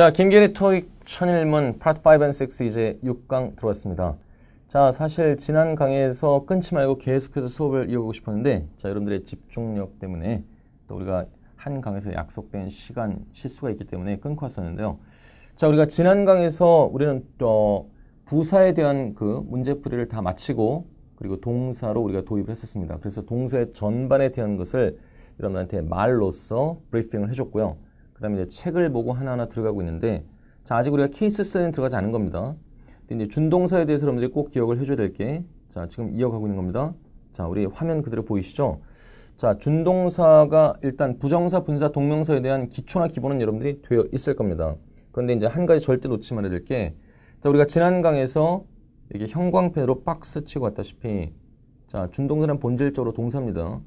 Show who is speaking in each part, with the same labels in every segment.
Speaker 1: 자, 김기현의 토익 천일문 파트 5 and 6 이제 6강 들어왔습니다. 자, 사실 지난 강의에서 끊지 말고 계속해서 수업을 이어가고 싶었는데 자, 여러분들의 집중력 때문에 또 우리가 한 강에서 약속된 시간 실수가 있기 때문에 끊고 왔었는데요. 자, 우리가 지난 강에서 우리는 또 부사에 대한 그 문제풀이를 다 마치고 그리고 동사로 우리가 도입을 했었습니다. 그래서 동사의 전반에 대한 것을 여러분한테 말로써 브리핑을 해줬고요. 그 다음에 이제 책을 보고 하나하나 들어가고 있는데 자, 아직 우리가 케이스 스터디는 들어가지 않은 겁니다. 근데 이제 준동사에 대해서 여러분들이 꼭 기억을 해줘야 될 게 자, 지금 이어가고 있는 겁니다. 자, 우리 화면 그대로 보이시죠? 자, 준동사가 일단 부정사, 분사, 동명사에 대한 기초나 기본은 여러분들이 되어 있을 겁니다. 그런데 이제 한 가지 절대 놓지 말아야 될 게, 자, 우리가 지난 강에서 이게 형광펜으로 박스 치고 왔다시피, 자, 준동사는 본질적으로 동사입니다.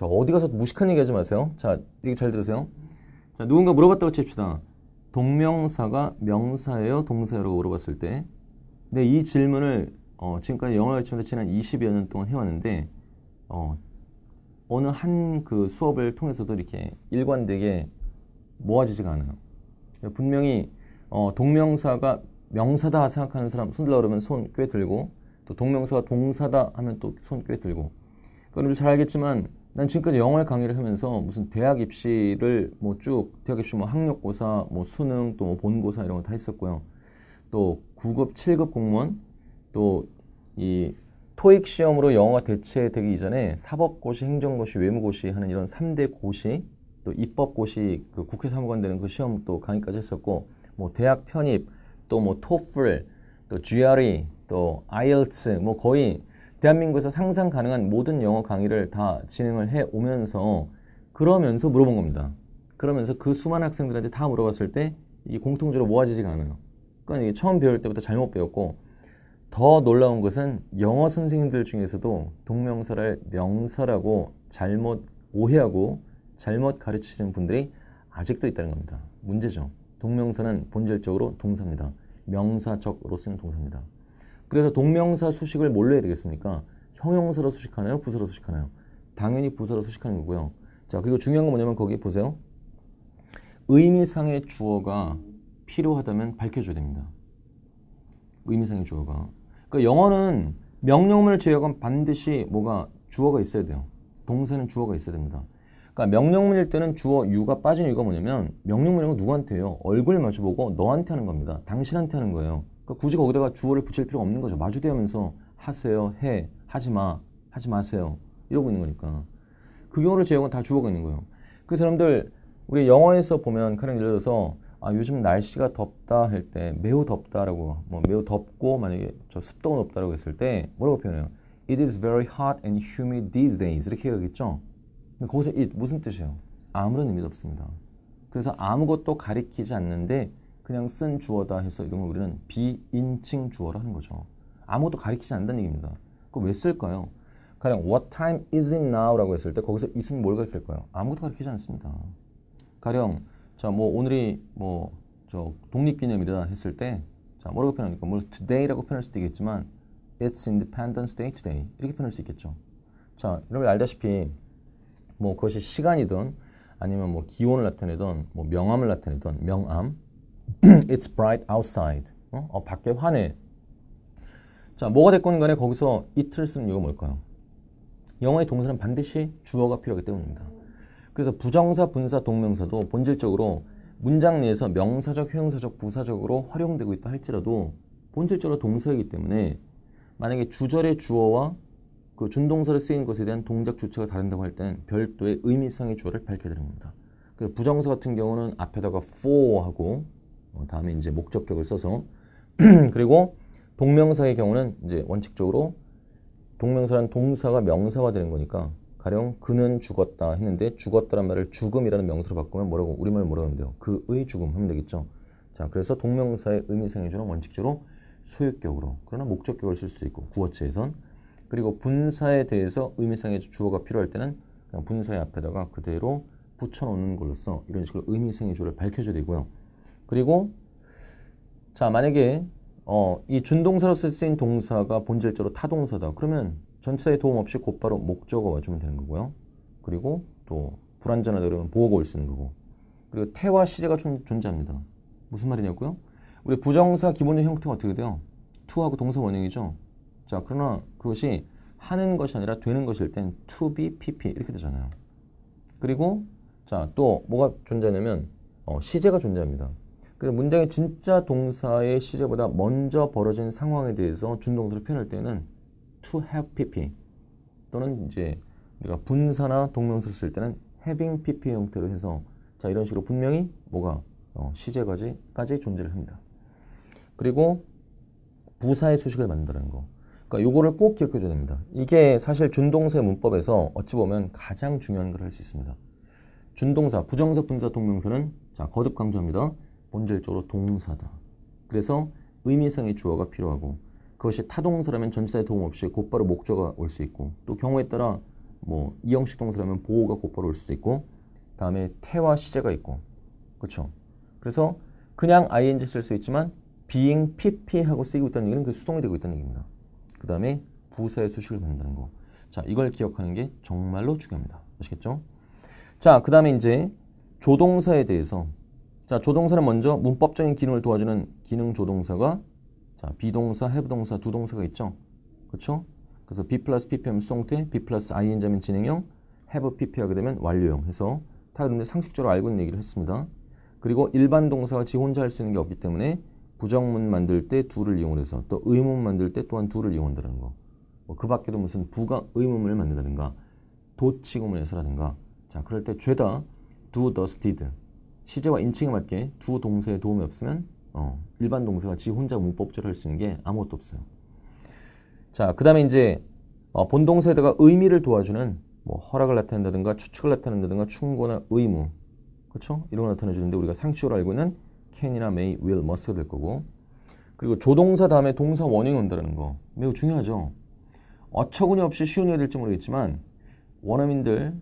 Speaker 1: 자, 어디 가서 무식한 얘기 하지 마세요. 자, 이게 잘 들으세요. 자, 누군가 물어봤다고 칩시다. 동명사가 명사예요? 동사예요? 물어봤을 때. 근데 이 질문을, 어, 지금까지 영어 가르치면서 지난 20여 년 동안 해왔는데, 어, 어느 한 그 수업을 통해서도 이렇게 일관되게 모아지지가 않아요. 분명히 어, 동명사가 명사다 생각하는 사람 손 들라 그러면 손 꽤 들고 또 동명사가 동사다 하면 또 손 꽤 들고 그러니까 잘 알겠지만 난 지금까지 영어 강의를 하면서 무슨 대학 입시를 뭐 쭉 대학 입시 뭐 학력고사 뭐 수능 또 뭐 본고사 이런 거 다 했었고요. 또 9급 7급 공무원 또 이 토익 시험으로 영어가 대체되기 이전에 사법고시, 행정고시, 외무고시 하는 이런 3대 고시, 또 입법고시, 그 국회 사무관 되는 그 시험 또 강의까지 했었고, 뭐 대학 편입, 또 뭐 토플, 또 GRE, 또 IELTS, 뭐 거의 대한민국에서 상상 가능한 모든 영어 강의를 다 진행을 해 오면서 그러면서 물어본 겁니다. 그러면서 그 수많은 학생들한테 다 물어봤을 때 이게 공통적으로 모아지지가 않아요. 그러니까 이게 처음 배울 때부터 잘못 배웠고 더 놀라운 것은 영어 선생님들 중에서도 동명사를 명사라고 잘못 오해하고 잘못 가르치시는 분들이 아직도 있다는 겁니다. 문제죠. 동명사는 본질적으로 동사입니다. 명사적으로 쓰는 동사입니다. 그래서 동명사 수식을 뭘로 해야 되겠습니까? 형용사로 수식하나요? 부사로 수식하나요? 당연히 부사로 수식하는 거고요. 자, 그리고 중요한 건 뭐냐면 거기 보세요. 의미상의 주어가 필요하다면 밝혀줘야 됩니다. 의미상의 주어가. 그러니까 영어는 명령문을 제외하고 반드시 뭐가 주어가 있어야 돼요. 동사는 주어가 있어야 됩니다. 그러니까 명령문일 때는 주어 유가 빠진 이유가 뭐냐면 명령문이란 건 누구한테 해요? 얼굴 마주보고 너한테 하는 겁니다. 당신한테 하는 거예요. 그러니까 굳이 거기다가 주어를 붙일 필요가 없는 거죠. 마주대하면서 하세요, 해, 하지 마, 하지 마세요. 이러고 있는 거니까. 그 경우를 제외하고 다 주어가 있는 거예요. 그 사람들 우리 영어에서 보면 가령 예를 들어서 아, 요즘 날씨가 덥다 할 때 매우 덥다라고 뭐 매우 덥고 만약에 저 습도가 높다라고 했을 때 뭐라고 표현해요? It is very hot and humid these days 이렇게 얘기하겠죠? 근데 거기서 it 무슨 뜻이에요? 아무런 의미도 없습니다. 그래서 아무것도 가리키지 않는데 그냥 쓴 주어다 해서 이런 걸 우리는 비인칭 주어라 하는 거죠. 아무것도 가리키지 않는다는 얘기입니다. 그거 왜 쓸까요? 가령 what time is it now라고 했을 때 거기서 it은 뭘 가리킬까요? 아무것도 가리키지 않습니다. 가령 자, 뭐 오늘이 뭐 저 독립기념일이다 했을 때 자, 뭐라고 표현합니까? 뭐 today라고 표현할 수도 있겠지만 it's Independence Day today 이렇게 표현할 수 있겠죠. 자, 여러분 알다시피 뭐 그것이 시간이든 아니면 뭐 기온을 나타내든 뭐 명암을 나타내든 명암 it's bright outside 어? 어 밖에 환해 자 뭐가 됐건 간에 거기서 it를 쓰는 이유가 뭘까요? 영어의 동사는 반드시 주어가 필요하기 때문입니다. 그래서 부정사, 분사, 동명사도 본질적으로 문장 내에서 명사적, 형용사적, 부사적으로 활용되고 있다 할지라도 본질적으로 동사이기 때문에 만약에 주절의 주어와 그 준동사를 쓰인 것에 대한 동작 주체가 다른다고 할 때는 별도의 의미상의 주어를 밝혀야 되는 겁니다. 그 부정사 같은 경우는 앞에다가 for 하고 어, 다음에 이제 목적격을 써서 그리고 동명사의 경우는 이제 원칙적으로 동명사는 동사가 명사가 되는 거니까 가령 그는 죽었다 했는데 죽었다란 말을 죽음이라는 명사로 바꾸면 뭐라고 우리말 뭐라고 하면 돼요? 그의 죽음 하면 되겠죠. 자, 그래서 동명사의 의미상해주는 원칙적으로 소유격으로 그러나 목적격을 쓸수 있고 구어체에선 그리고 분사에 대해서 의미상의 주어가 필요할 때는 그냥 분사의 앞에다가 그대로 붙여놓는 걸로써 이런 식으로 의미상의 주어를 밝혀줘야 되고요. 그리고 자 만약에 어, 이 준동사로 쓰인 동사가 본질적으로 타동사다. 그러면 전치사의 도움 없이 곧바로 목적어 와주면 되는 거고요. 그리고 또 불완전하다 그러면 보호어를 쓰는 거고. 그리고 태와 시제가 존재합니다. 무슨 말이냐고요? 우리 부정사 기본적 형태가 어떻게 돼요? to하고 동사 원형이죠. 자, 그러나 그것이 하는 것이 아니라 되는 것일 땐 to be, pp 이렇게 되잖아요. 그리고 자, 또 뭐가 존재하냐면 어, 시제가 존재합니다. 그래서 문장의 진짜 동사의 시제보다 먼저 벌어진 상황에 대해서 준동사를 표현할 때는 to have pp 또는 이제 우리가 분사나 동명사를 쓸 때는 having pp 형태로 해서 자 이런 식으로 분명히 뭐가 어, 시제까지까지 존재를 합니다. 그리고 부사의 수식을 만드는 거. 그러니까 요거를 꼭 기억해 줘야 됩니다. 이게 사실 준동사 문법에서 어찌 보면 가장 중요한 걸 할 수 있습니다. 준동사, 부정사, 분사, 동명사는 자 거듭 강조합니다. 본질적으로 동사다. 그래서 의미상의 주어가 필요하고 그것이 타동사라면 전치사의 도움 없이 곧바로 목적어가 올 수 있고 또 경우에 따라 뭐 이형식 동사라면 보호가 곧바로 올 수도 있고 다음에 태와 시제가 있고 그렇죠. 그래서 그냥 ing 쓸 수 있지만 being pp 하고 쓰이고 있다는 얘기는 그 수동이 되고 있다는 얘기입니다. 그 다음에 부사의 수식을 만드는 거. 자, 이걸 기억하는 게 정말로 중요합니다. 아시겠죠? 자, 그 다음에 이제 조동사에 대해서 자, 조동사는 먼저 문법적인 기능을 도와주는 기능 조동사가 자, 비동사, 해부동사 두 동사가 있죠. 그렇죠? 그래서 B 플러스 PP 하면 수동태, B 플러스 ING 하면 진행형, have PP 하게 되면 완료형 해서 다 여러분들 상식적으로 알고 있는 얘기를 했습니다. 그리고 일반 동사가 지 혼자 할 수 있는 게 없기 때문에 부정문 만들 때 둘을 이용해서 또 의문 만들 때 또한 둘을 이용한다는 거. 뭐 그 밖에도 무슨 부가 의문문을 만든다든가 도치구문을 해서라든가 자 그럴 때 죄다 do, does, did 시제와 인칭에 맞게 두 동사의 도움이 없으면 어, 일반 동사가 지 혼자 문법적으로 할 수 있는 게 아무것도 없어요. 자, 그 다음에 이제 어, 본동사에다가 의미를 도와주는 뭐 허락을 나타낸다든가 추측을 나타낸다든가 충고나 의무 그렇죠? 이런 거 나타내주는데 우리가 상식으로 알고 있는 can이나 may, will, must가 될 거고 그리고 조동사 다음에 동사 원형이 온다는 거 매우 중요하죠. 어처구니 없이 쉬운 예가 될지 모르겠지만 원어민들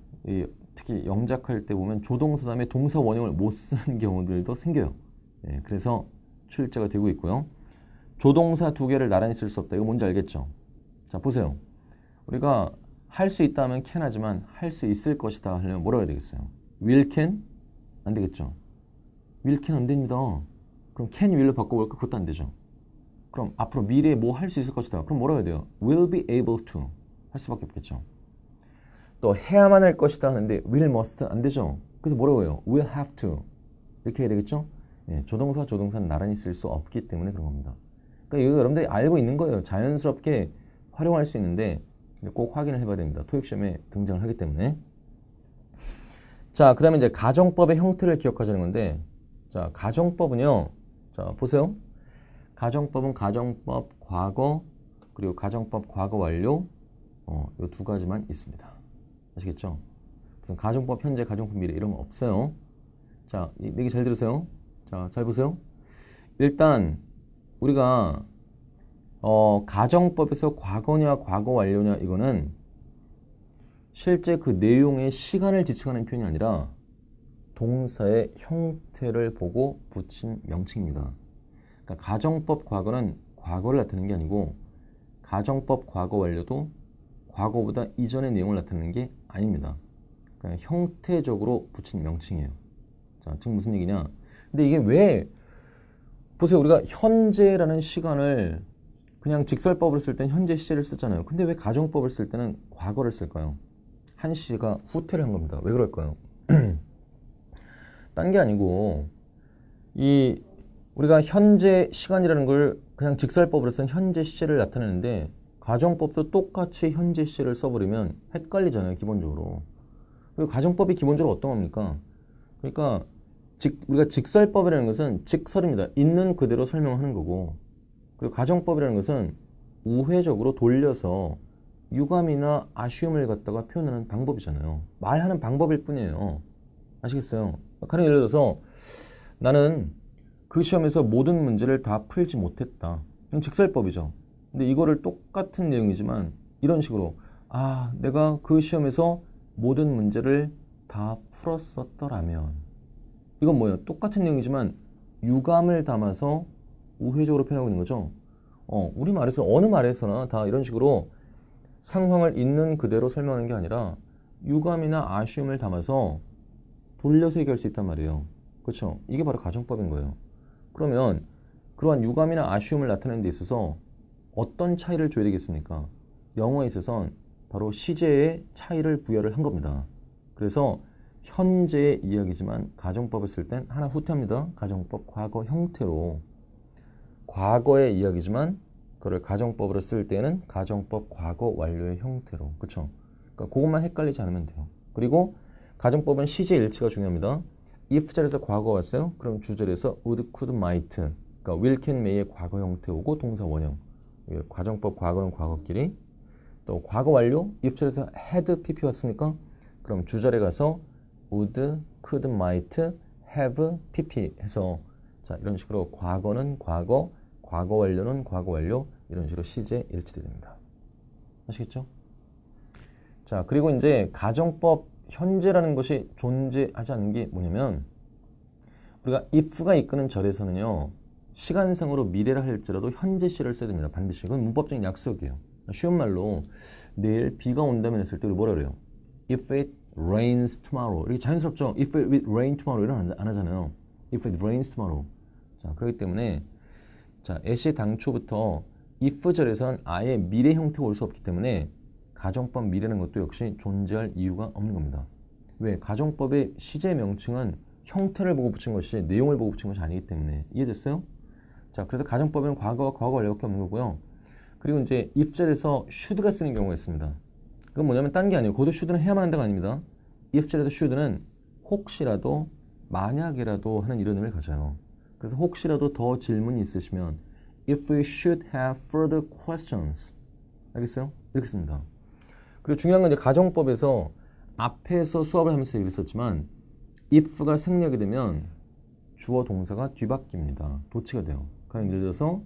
Speaker 1: 특히 영작할 때 보면 조동사 다음에 동사 원형을 못 쓰는 경우들도 생겨요. 예, 그래서 출제가 되고 있고요. 조동사 두 개를 나란히 쓸 수 없다. 이거 뭔지 알겠죠? 자, 보세요. 우리가 할 수 있다 하면 can 하지만 할 수 있을 것이다 하려면 뭐라고 해야 되겠어요? will can? 안 되겠죠? will can 안 됩니다. 그럼 can will로 바꿔볼까? 그것도 안 되죠. 그럼 앞으로 미래에 뭐 할 수 있을 것이다. 그럼 뭐라고 해야 돼요? will be able to 할 수밖에 없겠죠. 또 해야만 할 것이다 하는데 will must 안 되죠. 그래서 뭐라고 해요? will have to 이렇게 해야 되겠죠? 예, 조동사, 조동사는 나란히 쓸 수 없기 때문에 그런 겁니다. 그러니까 이거 여러분들이 알고 있는 거예요. 자연스럽게 활용할 수 있는데 꼭 확인을 해봐야 됩니다. 토익 시험에 등장을 하기 때문에. 자, 그 다음에 이제 가정법의 형태를 기억하자는 건데, 자, 가정법은요, 자, 보세요. 가정법은 가정법 과거, 그리고 가정법 과거 완료, 어, 이두 가지만 있습니다. 아시겠죠? 무슨 가정법 현재, 가정법 미래 이런 거 없어요. 자, 얘기 잘 들으세요. 자, 잘 보세요. 일단 우리가 어, 가정법에서 과거냐 과거 완료냐 이거는 실제 그 내용의 시간을 지칭하는 표현이 아니라 동사의 형태를 보고 붙인 명칭입니다. 그러니까 가정법 과거는 과거를 나타내는 게 아니고 가정법 과거 완료도 과거보다 이전의 내용을 나타내는 게 아닙니다. 그냥 형태적으로 붙인 명칭이에요. 자, 지금 무슨 얘기냐? 근데 이게 왜 보세요. 우리가 현재라는 시간을 그냥 직설법을 쓸 때는 현재 시제를 쓰잖아요. 근데 왜 가정법을 쓸 때는 과거를 쓸까요? 한 시가 후퇴를 한 겁니다. 왜 그럴까요? 딴 게 아니고 이 우리가 현재 시간이라는 걸 그냥 직설법으로 쓴 현재 시제를 나타내는데 가정법도 똑같이 현재 시제를 써버리면 헷갈리잖아요. 기본적으로. 그리고 가정법이 기본적으로 어떤 겁니까? 그러니까 직, 우리가 직설법이라는 것은 직설입니다. 있는 그대로 설명하는 거고 그리고 가정법이라는 것은 우회적으로 돌려서 유감이나 아쉬움을 갖다가 표현하는 방법이잖아요. 말하는 방법일 뿐이에요. 아시겠어요? 가령 예를 들어서 나는 그 시험에서 모든 문제를 다 풀지 못했다. 직설법이죠. 근데 이거를 똑같은 내용이지만 이런 식으로 아 내가 그 시험에서 모든 문제를 다 풀었었더라면 이건 뭐예요? 똑같은 내용이지만 유감을 담아서 우회적으로 표현하고 있는 거죠. 어, 우리 말에서 어느 말에서나 다 이런 식으로 상황을 있는 그대로 설명하는 게 아니라 유감이나 아쉬움을 담아서 돌려서 얘기할 수 있단 말이에요. 그렇죠? 이게 바로 가정법인 거예요. 그러면 그러한 유감이나 아쉬움을 나타내는 데 있어서 어떤 차이를 줘야 되겠습니까? 영어에 있어서는 바로 시제의 차이를 부여를 한 겁니다. 그래서 현재의 이야기지만 가정법을 쓸 땐 하나 후퇴합니다. 가정법 과거 형태로 과거의 이야기지만 그걸 가정법으로 쓸 때는 가정법 과거 완료의 형태로 그쵸? 그러니까 그것만 헷갈리지 않으면 돼요. 그리고 가정법은 시제 일치가 중요합니다. if 자리에서 과거 왔어요. 그럼 주절에서 would, could, might 그러니까 will, can, may의 과거 형태 오고 동사 원형 가정법 과거는 과거끼리 또 과거 완료 자리에서 had, pp 왔습니까? 그럼 주절에 가서 would, could, might, have, pp 해서 자 이런 식으로 과거는 과거, 과거 완료는 과거 완료 이런 식으로 시제 일치됩니다. 아시겠죠? 자 그리고 이제 가정법 현재라는 것이 존재하지 않는 게 뭐냐면 우리가 if가 이끄는 절에서는요 시간상으로 미래를 할지라도 현재 시를 써야 됩니다. 반드시 그건 문법적인 약속이에요. 쉬운 말로 내일 비가 온다면 했을 때 우리 뭐라 그래요? If it rains tomorrow 이렇게 자연스럽죠? If it rain tomorrow 이런 안 하잖아요. If it rains tomorrow 자 그렇기 때문에 자 애시 당초부터 if 절에선 아예 미래 형태가 올 수 없기 때문에 가정법 미래는 것도 역시 존재할 이유가 없는 겁니다. 왜? 가정법의 시제 명칭은 형태를 보고 붙인 것이 내용을 보고 붙인 것이 아니기 때문에 이해됐어요? 자, 그래서 가정법에는 과거와 과거 완료밖에 없는 거고요. 그리고 이제 if절에서 should가 쓰는 경우가 있습니다. 그건 뭐냐면 딴 게 아니에요. 거기서 should는 해야만 한다가 아닙니다. if절에서 should는 혹시라도 만약이라도 하는 이런 의미를 가져요. 그래서 혹시라도 더 질문이 있으시면 if we should have further questions 알겠어요? 이렇게 씁니다. 그리고 중요한 건 이제 가정법에서 앞에서 수업을 하면서 얘기했었지만 if가 생략이 되면 주어 동사가 뒤바뀝니다. 도치가 돼요. 예를 들어서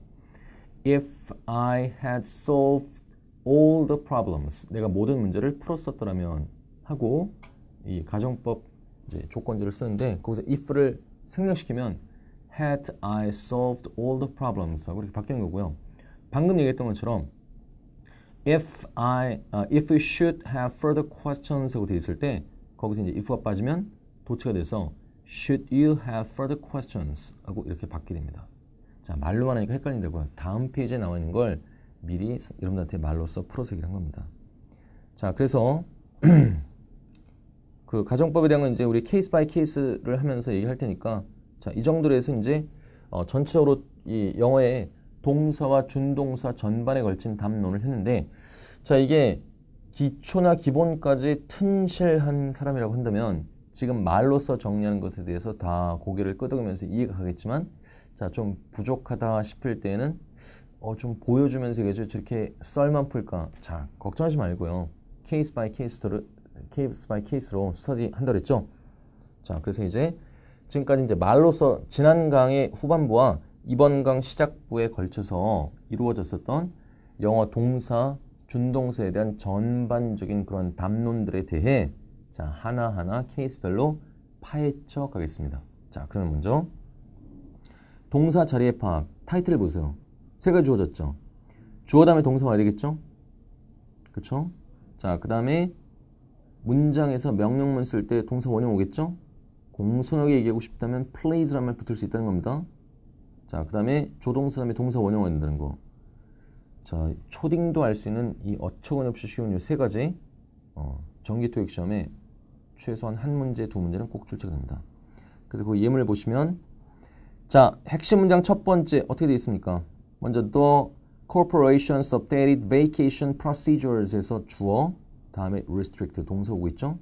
Speaker 1: if I had solved all the problems 내가 모든 문제를 풀었었더라면 하고 이 가정법 이제 조건지를 쓰는데 거기서 if를 생략시키면 had I solved all the problems 하고 이렇게 바뀌는 거고요. 방금 얘기했던 것처럼 if I, uh, if we should have further questions 하고 돼 있을 때 거기서 이제 if가 빠지면 도치가 돼서 should you have further questions 하고 이렇게 바뀌게 됩니다. 자 말로만 하니까 헷갈린다고요. 다음 페이지에 나와 있는 걸 미리 여러분들한테 말로써 풀어서 얘기를 한 겁니다. 자 그래서 그 가정법에 대한 건 이제 우리 case by case를 하면서 얘기할 테니까 자 이 정도로 해서 이제 어, 전체적으로 이 영어의 동사와 준동사 전반에 걸친 담론을 했는데 자 이게 기초나 기본까지 튼실한 사람이라고 한다면 지금 말로써 정리하는 것에 대해서 다 고개를 끄덕이면서 이해가 가겠지만 자 좀 부족하다 싶을 때는 어 좀 보여주면서 이게 저렇게 썰만 풀까? 자 걱정하지 말고요. case by case로 case by case로 스터디 한다 그랬죠? 자 그래서 이제 지금까지 이제 말로써 지난 강의 후반부와 이번 강 시작부에 걸쳐서 이루어졌었던 영어 동사, 준동사에 대한 전반적인 그런 담론들에 대해 자 하나하나 케이스별로 파헤쳐 가겠습니다. 자 그러면 먼저 동사 자리의 파악 타이틀을 보세요. 세 가지 주어졌죠. 주어 다음에 동사 와야 되겠죠? 그쵸? 자, 그 다음에 문장에서 명령문 쓸 때 동사 원형 오겠죠? 공손하게 얘기하고 싶다면 please라는 말 붙을 수 있다는 겁니다. 자, 그 다음에 조동사 다음에 동사 원형을 된다는 거. 자, 초딩도 알 수 있는 이 어처구니 없이 쉬운 이 세 가지 어, 정기 토익 시험에 최소한 한 문제, 두 문제는 꼭 출제가 됩니다. 그래서 그 예문을 보시면 자, 핵심 문장 첫 번째 어떻게 되어 있습니까? 먼저 the corporation's updated vacation procedures에서 주어 다음에 restrict 동사 오고 있죠?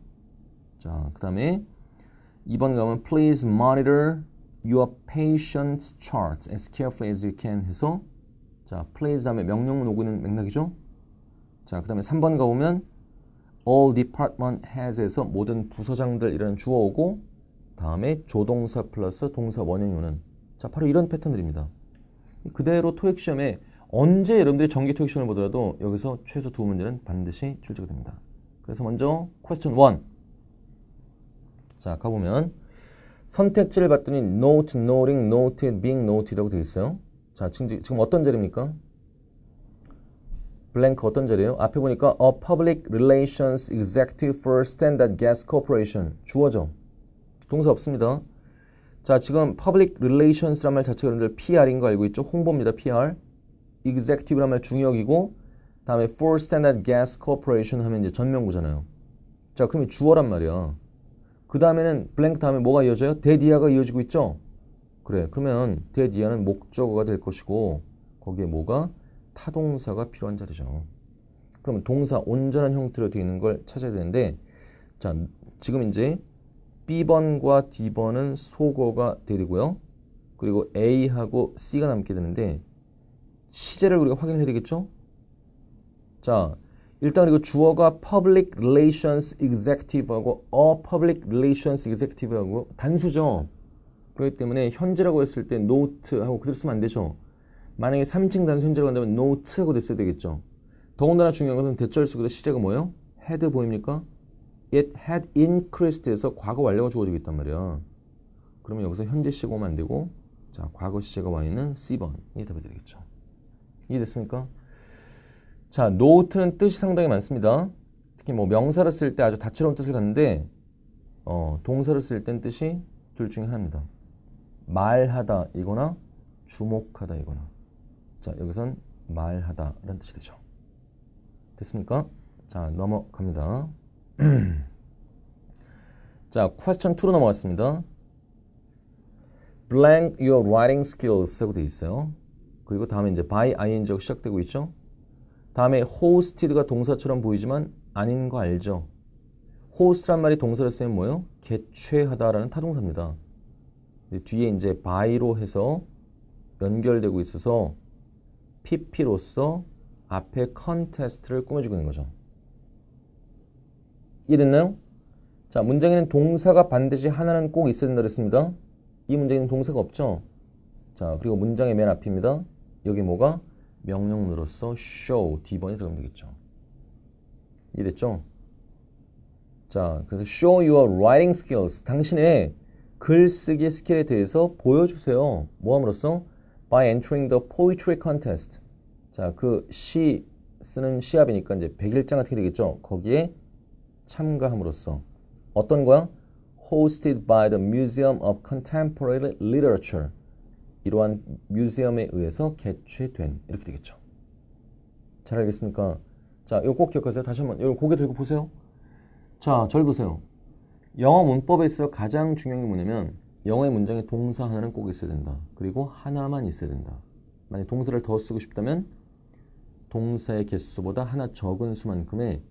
Speaker 1: 자, 그 다음에 2번 가면 please monitor your patient's charts as carefully as you can 해서 자, please 다음에 명령문 오고 있는 맥락이죠. 자, 그 다음에 3번 가보면 all department has에서 모든 부서장들 이라는 주어 오고 다음에 조동사 플러스 동사 원형이 오는 자, 바로 이런 패턴들입니다. 그대로 토익 시험에 언제 여러분들이 정기 토익 시험을 보더라도 여기서 최소 두 문제는 반드시 출제가 됩니다. 그래서 먼저 question 1. 자, 가보면 선택지를 봤더니 note, noting, noted, being noted라고 되어 있어요. 자, 지금, 지금 어떤 자리입니까? 블랭크 어떤 자리예요? 앞에 보니까 a public relations executive for standard gas corporation 주어져. 동사 없습니다. 자, 지금 public relations란 말 자체가 여러분들 PR인 거 알고 있죠? 홍보입니다. PR. executive란 말 중역이고 다음에 for standard gas corporation 하면 이제 전명구잖아요. 자, 이 주어란 말이야. 그 다음에는 블랭크 다음에 뭐가 이어져요? 대디아가 이어지고 있죠? 그래. 그러면 대디아는 목적어가 될 것이고 거기에 뭐가? 타동사가 필요한 자리죠. 그러면 동사 온전한 형태로 되어 있는 걸 찾아야 되는데 자, 지금 이제 B번과 D번은 소거가 되고요. 그리고 A하고 C가 남게 되는데 시제를 우리가 확인해야 되겠죠? 자, 일단 그리고 주어가 public relations executive하고 a public relations executive하고 단수죠. 그렇기 때문에 현재라고 했을 때 note하고 그대로 쓰면 안 되죠. 만약에 3인칭 단수 현재라고 한다면 note하고 됐어야 되겠죠. 더군다나 중요한 것은 대절 쓰고도 시제가 뭐예요? had 보입니까? It had increased에서 과거 완료가 주어지고 있단 말이야. 그러면 여기서 현재 시제가 오면 안 되고 자 과거 시제가 와 있는 C번이 답이 되겠죠. 이해됐습니까? 자, note는 뜻이 상당히 많습니다. 특히 뭐 명사를 쓸 때 아주 다채로운 뜻을 갖는데 어, 동사를 쓸 땐 뜻이 둘 중에 하나입니다. 말하다 이거나 주목하다 이거나 자 여기선 말하다라는 뜻이 되죠. 됐습니까? 자 넘어갑니다. 자 question 2로 넘어갔습니다. blank your writing skills 하고 되어 있어요. 그리고 다음에 이제 by ing하고 시작되고 있죠. 다음에 hosted가 동사처럼 보이지만 아닌 거 알죠? host란 말이 동사를 쓰면 뭐예요? 개최하다라는 타동사입니다. 뒤에 이제 by로 해서 연결되고 있어서 pp로서 앞에 컨테스트를 꾸며주고 있는 거죠. 이해됐나요? 자, 문장에는 동사가 반드시 하나는 꼭 있어야 된다 그랬습니다. 이 문장에는 동사가 없죠? 자, 그리고 문장의 맨 앞입니다. 여기 뭐가? 명령으로서 show, D번이 들어가면 되겠죠. 이해됐죠? 자, 그래서 show your writing skills. 당신의 글쓰기 스킬에 대해서 보여주세요. 뭐 함으로써? by entering the poetry contest. 자, 그 시 쓰는 시합이니까 이제 백일장 어떻게 되겠죠? 거기에 참가함으로써 어떤 거야? hosted by the Museum of Contemporary Literature. 이러한 뮤지엄에 의해서 개최된 이렇게 되겠죠. 잘 알겠습니까? 자, 이거 꼭 기억하세요. 다시 한번 여러분 고개 들고 보세요. 자, 절 보세요. 영어 문법에 있어 가장 중요한 게 뭐냐면 영어의 문장에 동사 하나는 꼭 있어야 된다. 그리고 하나만 있어야 된다. 만약 동사를 더 쓰고 싶다면 동사의 개수보다 하나 적은 수만큼의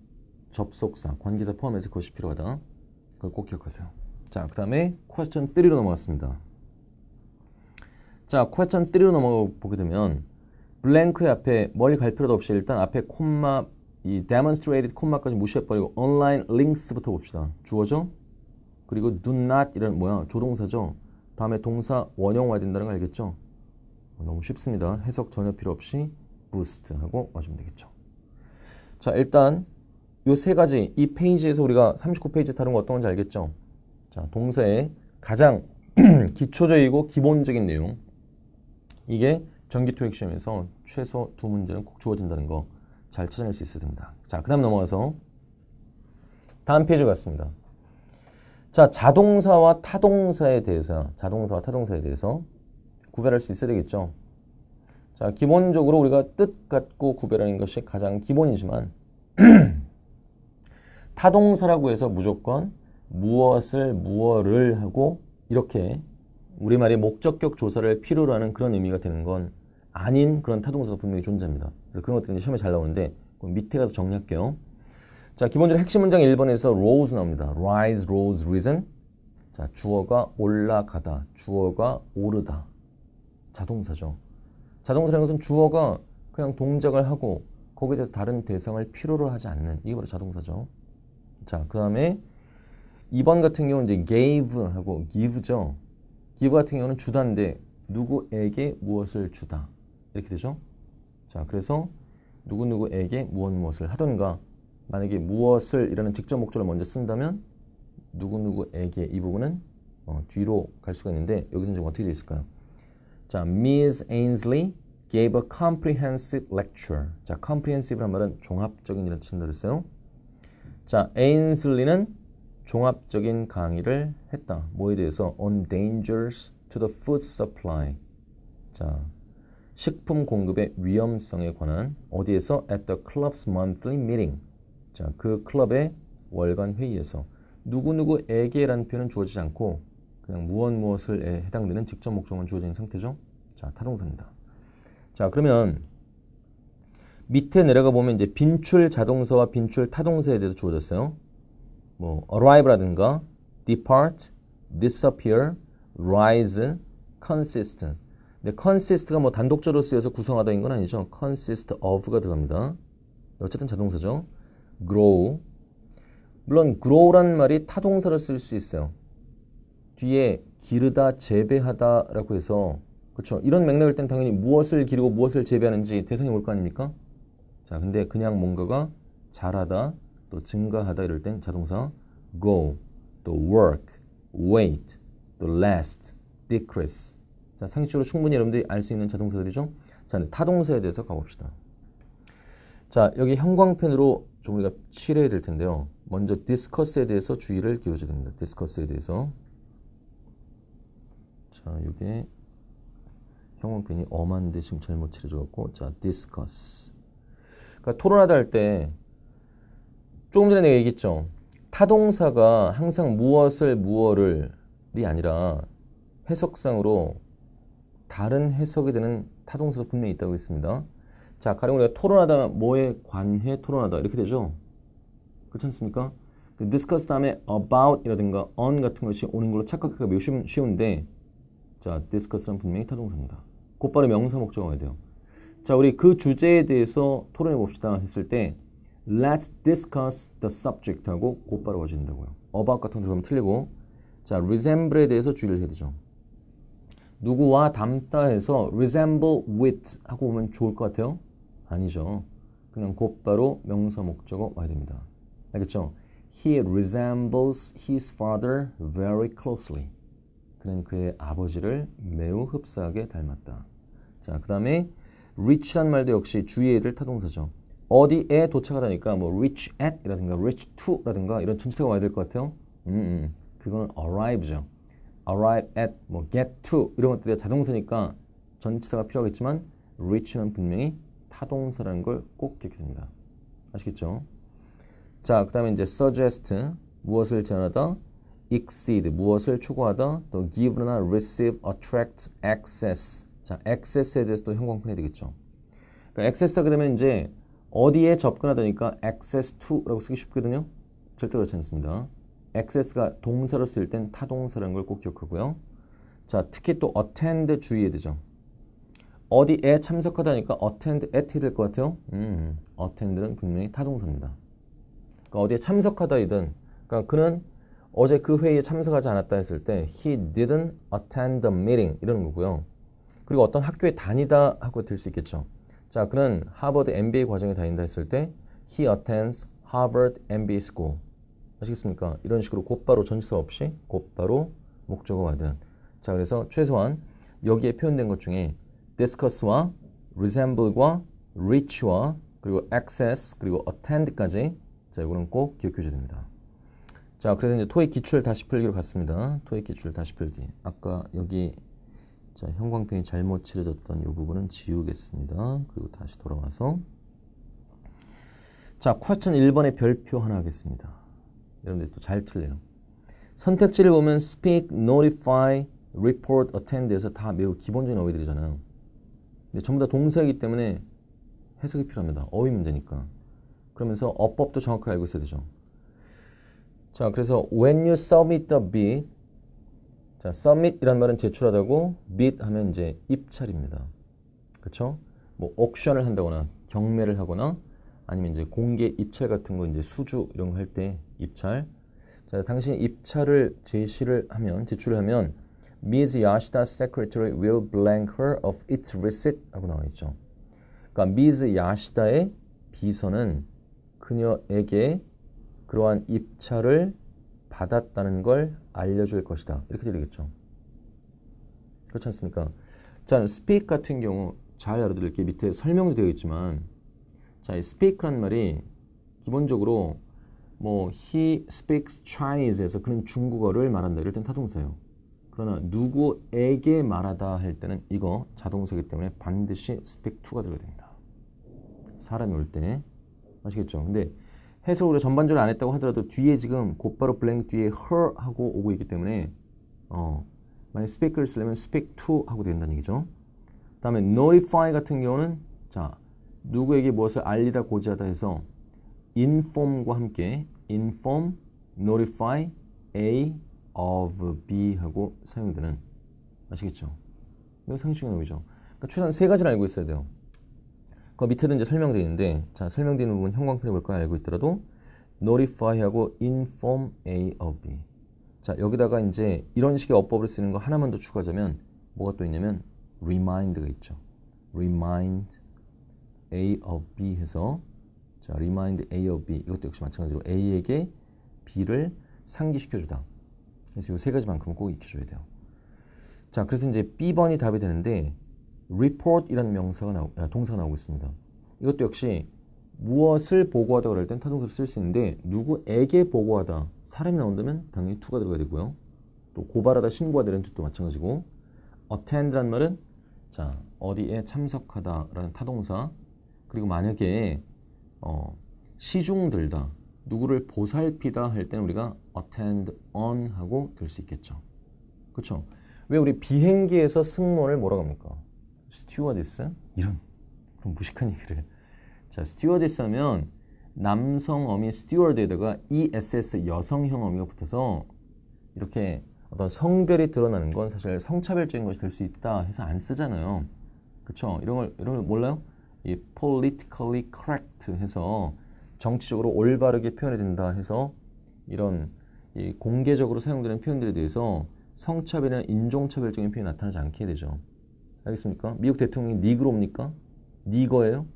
Speaker 1: 접속사, 관계사 포함해서 그것이 필요하다. 그걸 꼭 기억하세요. 자, 그 다음에 question 3로 넘어갔습니다. 자, question 3로 넘어가 보게 되면 블랭크의 앞에 머리 갈 필요도 없이 일단 앞에 콤마 이 demonstrated 콤마까지 무시해버리고 online links부터 봅시다. 주어죠? 그리고 do not 이런 뭐야 조동사죠. 다음에 동사 원형 와야 된다는 거 알겠죠? 너무 쉽습니다. 해석 전혀 필요 없이 boost 하고 와주면 되겠죠. 자 일단 요 세 가지 이 페이지에서 우리가 39페이지 다룬 거 어떤 건지 알겠죠? 자 동사의 가장 기초적이고 기본적인 내용 이게 전기 토익 시험에서 최소 두 문제는 꼭 주어진다는 거 잘 찾아낼 수 있어야 됩니다. 자, 그 다음 넘어가서 다음 페이지 갔습니다. 자, 자동사와 타동사에 대해서, 자동사와 타동사에 대해서 구별할 수 있어야 되겠죠. 자, 기본적으로 우리가 뜻 갖고 구별하는 것이 가장 기본이지만 타동사라고 해서 무조건 무엇을 무엇을 하고 이렇게 우리말의 목적격 조사를 필요로 하는 그런 의미가 되는 건 아닌 그런 타동사가 분명히 존재합니다. 그래서 그런 것들이 시험에 잘 나오는데 밑에 가서 정리할게요. 자, 기본적으로 핵심 문장 1번에서 rose 나옵니다. rise, rose, risen. 자, 주어가 올라가다, 주어가 오르다. 자동사죠. 자동사라는 것은 주어가 그냥 동작을 하고 거기에 대해서 다른 대상을 필요로 하지 않는 이게 바로 자동사죠. 자, 그 다음에 2번 같은 경우는 이제 gave 하고 give죠. give 같은 경우는 주다인데 누구에게 무엇을 주다. 이렇게 되죠. 자, 그래서 누구누구에게 무엇 무엇을 하던가 만약에 무엇을 이라는 직접 목적을 먼저 쓴다면 누구누구에게 이 부분은 어, 뒤로 갈 수가 있는데 여기서는 좀 어떻게 되어 있을까요? 자, Ms. Ainsley gave a comprehensive lecture. 자, comprehensive란 말은 종합적인 이런 뜻인다 그랬어요. 자, Ainsley는 종합적인 강의를 했다. 뭐에 대해서? On dangers to the food supply. 자, 식품 공급의 위험성에 관한 어디에서? At the club's monthly meeting. 자, 그 클럽의 월간 회의에서 누구누구에게라는 표현은 주어지지 않고 그냥 무엇 무엇을에 해당되는 직접 목적만 주어진 상태죠. 자, 타동사입니다. 자, 그러면 밑에 내려가 보면 이제 빈출 자동사와 빈출 타동사에 대해서 주어졌어요. 뭐 arrive라든가 depart, disappear, rise, consist. 근데 consist가 뭐 단독적으로 쓰여서 구성하다인 건 아니죠. consist of가 들어갑니다. 어쨌든 자동사죠. grow. 물론 grow라는 말이 타동사를 쓸 수 있어요. 뒤에 기르다, 재배하다라고 해서 그렇죠. 이런 맥락일 땐 당연히 무엇을 기르고 무엇을 재배하는지 대상이 올 거 아닙니까? 자, 근데 그냥 뭔가가 잘하다, 또 증가하다 이럴 땐 자동사 go, 또 work, wait, 또 last, decrease. 자, 상식적으로 충분히 여러분들이 알 수 있는 자동사들이죠. 자, 타동사에 대해서 가봅시다. 자, 여기 형광펜으로 좀 우리가 칠해야 될 텐데요. 먼저 discuss에 대해서 주의를 기울여야 됩니다. discuss에 대해서. 자, 이게 형광펜이 엄한데 지금 잘못 칠해줘갖고 자, discuss. 그러니까 토론하다 할 때 조금 전에 내가 얘기했죠. 타동사가 항상 무엇을 무엇을이 아니라 해석상으로 다른 해석이 되는 타동사도 분명히 있다고 했습니다. 자, 가령 우리가 토론하다 뭐에 관해 토론하다 이렇게 되죠. 그렇지 않습니까? 그 discuss 다음에 about이라든가 on 같은 것이 오는 걸로 착각하기가 매우 쉬운데 자, discuss는 분명히 타동사입니다. 곧바로 명사 목적어가 돼요. 자, 우리 그 주제에 대해서 토론해 봅시다 했을 때 Let's discuss the subject 하고 곧바로 와준다고요. about 같은 거 들어가면 틀리고 자, resemble에 대해서 주의를 해야 되죠. 누구와 닮다 해서 resemble with 하고 오면 좋을 것 같아요? 아니죠. 그냥 곧바로 명사 목적어 와야 됩니다. 알겠죠? He resembles his father very closely. 그는 그의 아버지를 매우 흡사하게 닮았다. 자, 그 다음에 reach란 말도 역시 될 타동사죠. 어디에 도착하다니까 뭐 reach at 이라든가 reach to 라든가 이런 전치사가 와야 될 것 같아요. 음, 음. 그거는 arrive죠. arrive at, 뭐 get to 이런 것들이 자동사니까 전치사가 필요하겠지만 reach는 분명히 타동사라는 걸 꼭 기억해야 됩니다. 아시겠죠? 자, 그 다음에 이제 suggest 무엇을 제안하다 exceed 무엇을 초과하다 또 give나 receive, attract, access 자, access에 대해서 또 형광펜이 되겠죠. 그러니까 access하게 되면 이제 어디에 접근하다니까 access to라고 쓰기 쉽거든요. 절대 그렇지 않습니다. access가 동사로 쓰일 땐 타동사라는 걸 꼭 기억하고요. 자, 특히 또 attend 주의해야 되죠. 어디에 참석하다니까 attend at 해야 될 것 같아요. 음, attend는 분명히 타동사입니다. 그러니까 어디에 참석하다이든 그러니까 그는 어제 그 회의에 참석하지 않았다 했을 때 he didn't attend the meeting 이러는 거고요. 그리고 어떤 학교에 다니다 하고 될수 있겠죠. 자, 그는 하버드 MBA 과정에 다닌다 했을 때 he attends Harvard MBA School. 아시겠습니까? 이런 식으로 곧바로 전치사 없이 곧바로 목적어 와든. 자, 그래서 최소한 여기에 표현된 것 중에 discuss와 resemble과 reach와 그리고 access 그리고 attend까지 자, 이거는 꼭 기억해 줘야 됩니다. 자, 그래서 이제 토익 기출 다시 풀기로 갔습니다. 토익 기출 다시 풀기. 아까 여기 자, 형광펜이 잘못 칠해졌던 이 부분은 지우겠습니다. 그리고 다시 돌아와서 자, 퀘스천 1번의 별표 하나 하겠습니다. 여러분들 또 잘 틀려요. 선택지를 보면 speak, notify, report, attend에서 다 매우 기본적인 어휘들이잖아요. 근데 전부 다 동사이기 때문에 해석이 필요합니다. 어휘 문제니까. 그러면서 어법도 정확하게 알고 있어야 되죠. 자, 그래서 when you submit the bid, 자, submit이란 말은 제출하다고 bid 하면 이제 입찰입니다. 그렇죠? 뭐 옥션을 한다거나 경매를 하거나 아니면 이제 공개 입찰 같은 거 이제 수주 이런 거 할 때 입찰. 자, 당신이 입찰을 제시를 하면 제출을 하면 Ms. Yashida's secretary will blank her of its receipt 하고 나와 있죠. 그러니까 Ms. 야시다의 비서는 그녀에게 그러한 입찰을 받았다는 걸 알려줄 것이다. 이렇게 되겠죠. 그렇지 않습니까? 자, speak 같은 경우 잘 알아들을 게 밑에 설명도 되어 있지만 자, 이 speak라는 말이 기본적으로 뭐 he speaks Chinese에서 그는 중국어를 말한다. 이럴 땐 타동사예요. 그러나 누구에게 말하다 할 때는 이거 자동사기 때문에 반드시 speak to가 들어야 됩니다. 사람이 올 때. 아시겠죠? 근데 해석을 우리가 전반적으로 안 했다고 하더라도 뒤에 지금 곧바로 블랭크 뒤에 her 하고 오고 있기 때문에 어, 만약 speak를 쓰려면 speak to 하고 된다는 얘기죠. 그 다음에 notify 같은 경우는 자 누구에게 무엇을 알리다 고지하다 해서 inform과 함께 inform, notify, A of B 하고 사용이 되는 아시겠죠? 이거 상식적인 의미죠. 그러니까 최소한 세 가지를 알고 있어야 돼요. 그 밑에도 이제 설명되어 있는데 자 설명되는 부분 형광펜에 볼까 알고 있더라도 notify하고 inform A of B 자 여기다가 이제 이런 식의 어법을 쓰는 거 하나만 더 추가하자면 뭐가 또 있냐면 remind가 있죠. remind A of B 해서 자 remind A of B 이것도 역시 마찬가지로 A에게 B를 상기시켜주다. 그래서 이 세 가지만큼 꼭 익혀줘야 돼요. 자 그래서 이제 B번이 답이 되는데 report이라는 명사가 나오, 아, 동사가 나오고 있습니다. 이것도 역시 무엇을 보고하다 그럴 땐 타동사를 쓸 수 있는데 누구에게 보고하다 사람이 나온다면 당연히 to가 들어가야 되고요. 또 고발하다 신고하다 이런 뜻도 마찬가지고 attend라는 말은 자 어디에 참석하다라는 타동사 그리고 만약에 어, 시중 들다 누구를 보살피다 할 때는 우리가 attend on 하고 될 수 있겠죠. 그렇죠? 왜 우리 비행기에서 승무원을 뭐라고 합니까? 스튜어디스? 이런 그런 무식한 얘기를 자 스튜어디스 하면 남성 어미 steward에다가 ESS 여성형 어미가 붙어서 이렇게 어떤 성별이 드러나는 건 사실 성차별적인 것이 될 수 있다 해서 안 쓰잖아요. 그렇죠? 이런 걸 이런 걸 몰라요? 이 politically correct 해서 정치적으로 올바르게 표현해야 된다 해서 이런 이 공개적으로 사용되는 표현들에 대해서 성차별이나 인종차별적인 표현이 나타나지 않게 되죠. 알겠습니까? 미국 대통령이 니그로입니까? 니거예요?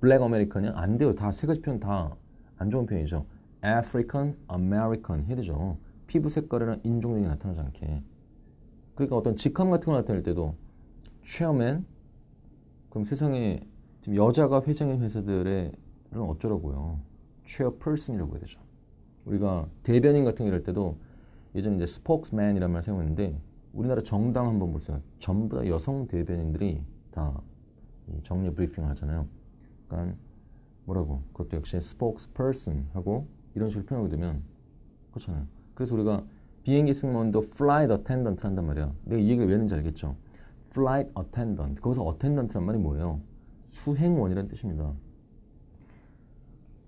Speaker 1: 블랙 아메리칸이야? 안 돼요. 다 세 가지 표현 다 안 좋은 표현이죠. African American 해야 되죠. 피부 색깔이나 인종력이 나타나지 않게. 그러니까 어떤 직함 같은 거 나타낼 때도 chairman 그럼 세상에 지금 여자가 회장인 회사들의 어쩌라고요. chairperson이라고 해야 되죠. 우리가 대변인 같은 거 이럴 때도 예전에 이제 spokesman이라는 말 사용했는데 우리나라 정당 한번 보세요. 전부 다 여성 대변인들이 다 정리 브리핑을 하잖아요. 그러니까 뭐라고? 그것도 역시 spokesperson 하고 이런 식으로 표현하게 되면 그렇잖아요. 그래서 우리가 비행기 승무원도 flight attendant 한단 말이야. 내가 이 얘기를 왜 했는지 알겠죠? flight attendant. 거기서 attendant란 말이 뭐예요? 수행원이라는 뜻입니다.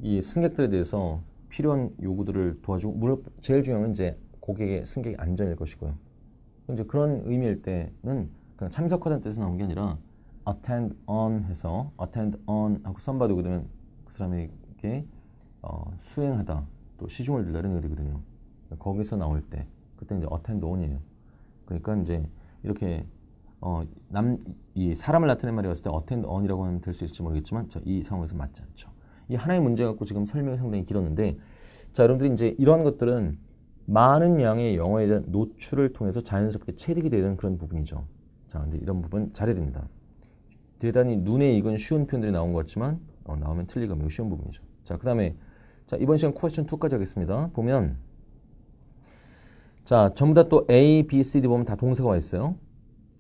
Speaker 1: 이 승객들에 대해서 필요한 요구들을 도와주고 물론 제일 중요한 건 이제 고객의 승객의 안전일 것이고요. 이제 그런 의미일 때는 그냥 참석하다는 뜻에서 나온 게 아니라 attend on 해서 attend on 하고 썸바디고 되면 그 사람에게 어, 수행하다 또 시중을 들다 이런 얘기거든요. 거기서 나올 때 그때 이제 attend on이에요. 그러니까 이제 이렇게 어, 남, 이 사람을 나타낸 말이 왔을 때 attend on이라고 하면 될 수 있을지 모르겠지만 자, 이 상황에서 맞지 않죠. 이 하나의 문제 갖고 지금 설명이 상당히 길었는데 자 여러분들이 이제 이러한 것들은 많은 양의 영어에 대한 노출을 통해서 자연스럽게 체득이 되는 그런 부분이죠. 자, 근데 이런 부분 잘해야 됩니다. 대단히 눈에 익은 쉬운 표현들이 나온 것 같지만 어, 나오면 틀리가 매우 쉬운 부분이죠. 자, 그 다음에 자 이번 시간 퀘스천 2까지 하겠습니다. 보면 자 전부 다 또 A, B, C, D 보면 다 동사가 와 있어요.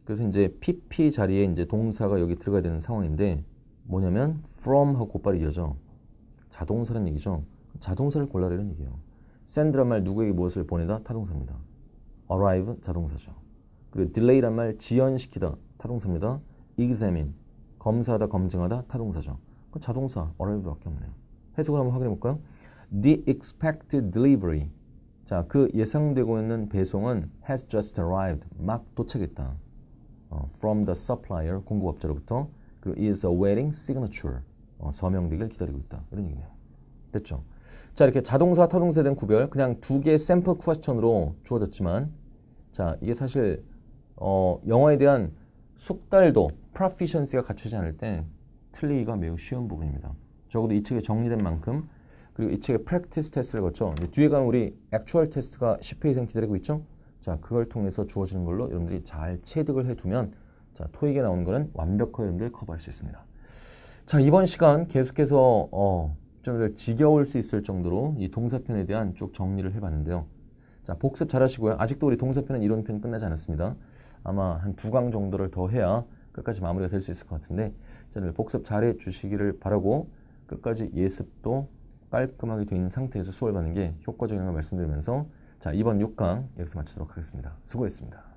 Speaker 1: 그래서 이제 PP 자리에 이제 동사가 여기 들어가야 되는 상황인데 뭐냐면 from 하고 곧바로 이어져 자동사라는 얘기죠. 자동사를 골라내는 얘기예요. Send란 말 누구에게 무엇을 보내다 타동사입니다. arrive 자동사죠. 그리고 delay란 말 지연시키다 타동사입니다. examine 검사하다 검증하다 타동사죠. 그 자동사 arrive밖에 없네요. 해석을 한번 확인해 볼까요? The expected delivery 자, 그 예상되고 있는 배송은 has just arrived 막 도착했다. 어, from the supplier 공급업자로부터 그리고 is awaiting signature 어, 서명되길 기다리고 있다. 이런 얘기네요. 됐죠? 자 이렇게 자동사 타동사에 대한 구별 그냥 두 개의 샘플 퀘스천으로 주어졌지만 자 이게 사실 어, 영어에 대한 숙달도 proficiency가 갖추지 않을 때 틀리기가 매우 쉬운 부분입니다. 적어도 이 책에 정리된 만큼 그리고 이 책에 practice 테스트를 거쳐 뒤에 가면 우리 actual 테스트가 10회 이상 기다리고 있죠. 자 그걸 통해서 주어지는 걸로 여러분들이 잘 체득을 해두면 자 토익에 나오는 거는 완벽하게 여러분들 커버할 수 있습니다. 자 이번 시간 계속해서 어, 좀 지겨울 수 있을 정도로 이 동사편에 대한 쭉 정리를 해봤는데요. 자, 복습 잘 하시고요. 아직도 우리 동사편은 이론편 끝나지 않았습니다. 아마 한 두 강 정도를 더 해야 끝까지 마무리가 될 수 있을 것 같은데, 자, 복습 잘 해 주시기를 바라고 끝까지 예습도 깔끔하게 돼 있는 상태에서 수업을 받는 게 효과적인 걸 말씀드리면서 자, 이번 6강 여기서 마치도록 하겠습니다. 수고했습니다.